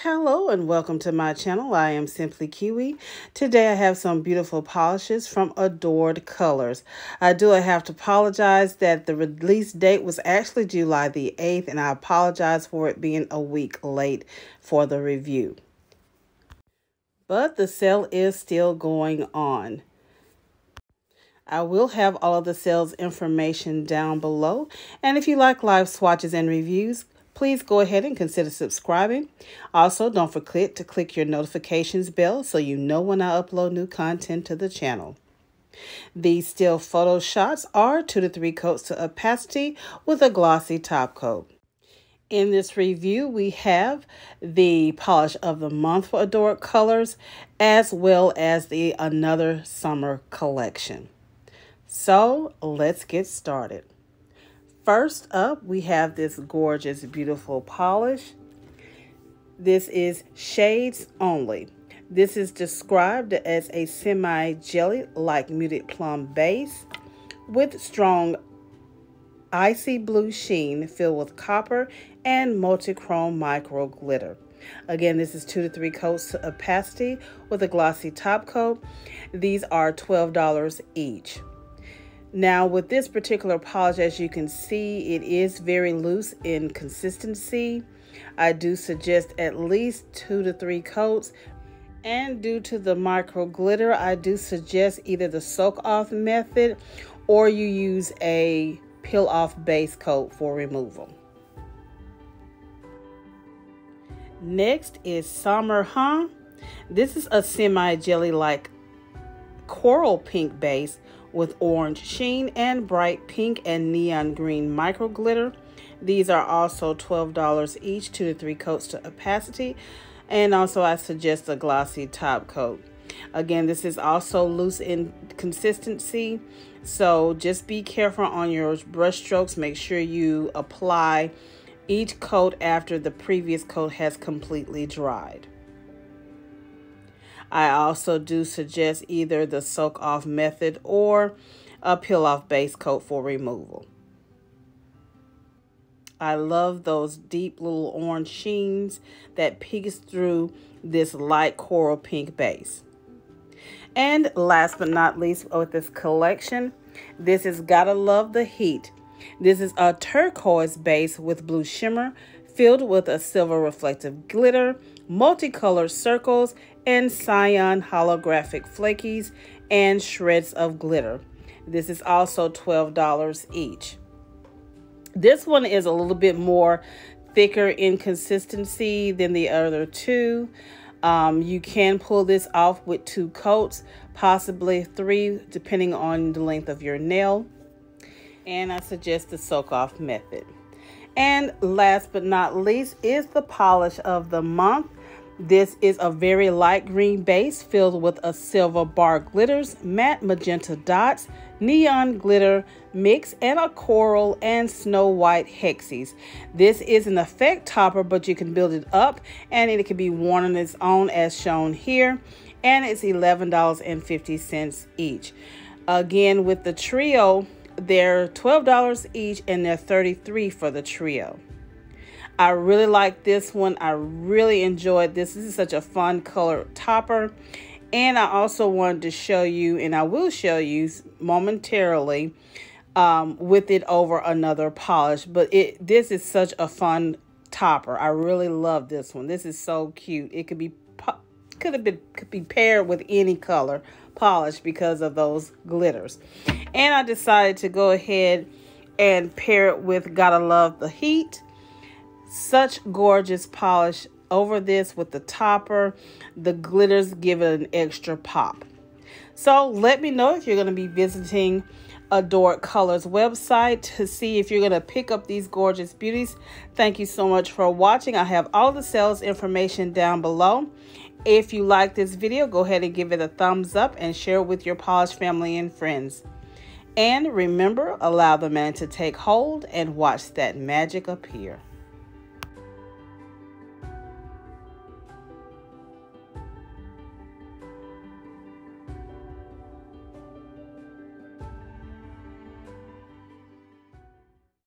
Hello and welcome to my channel. I am Simply Kewi. Today I have some beautiful polishes from Adored Colors. I do have to apologize that the release date was actually July the 8th and I apologize for it being a week late for the review. But the sale is still going on. I will have all of the sales information down below. And if you like live swatches and reviews, please go ahead and consider subscribing. Also, don't forget to click your notifications bell so you know when I upload new content to the channel. These still photo shots are 2 to 3 coats to opacity with a glossy top coat. In this review, we have the polish of the month for Adored Colors as well as the Another Summer collection. So let's get started. First up, we have this gorgeous, beautiful polish. This is Shades Only. This is described as a semi-jelly like muted plum base with strong icy blue sheen filled with copper and multi-chrome micro glitter. Again, this is two to three coats to opacity with a glossy top coat. These are $12 each. Now with this particular polish, as you can see, it is very loose in consistency. I do suggest at least two to three coats. And due to the micro glitter, I do suggest either the soak off method or you use a peel off base coat for removal. Next is Summer Huh. This is a semi jelly like coral pink base with orange sheen and bright pink and neon green micro glitter. These are also $12 each, two to three coats to opacity. And also I suggest a glossy top coat. Again, this is also loose in consistency. So just be careful on your brush strokes. Make sure you apply each coat after the previous coat has completely dried. I also do suggest either the soak off method or a peel off base coat for removal. I love those deep little orange sheens that peeks through this light coral pink base. And last but not least with this collection, this is Gotta Love the Heat. This is a turquoise base with blue shimmer filled with a silver reflective glitter, multicolored circles, and cyan holographic flakies and shreds of glitter. This is also $12 each. This one is a little bit more thicker in consistency than the other two. Um, you can pull this off with two coats, possibly three, depending on the length of your nail. And I suggest the soak off method. And last but not least is the polish of the month. This is a very light green base filled with a silver bar glitters, matte magenta dots, neon glitter mix, and a coral and snow white hexies. This is an effect topper, but you can build it up and it can be worn on its own as shown here. And it's $11.50 each. Again, with the trio, they're $12 each and they're 33 for the trio. I really like this one. I really enjoyed this. This is such a fun color topper. And I also wanted to show you, and I will show you momentarily um, with it over another polish. But it this is such a fun topper. I really love this one. This is so cute. It could be could have been could be paired with any color polish because of those glitters. And I decided to go ahead and pair it with Gotta Love the Heat such gorgeous polish over this with the topper. The glitters give it an extra pop. So let me know if you're going to be visiting Adored Colors website to see if you're going to pick up these gorgeous beauties. Thank you so much for watching. I have all the sales information down below. If you like this video, go ahead and give it a thumbs up and share it with your polish family and friends. And remember, allow the man to take hold and watch that magic appear.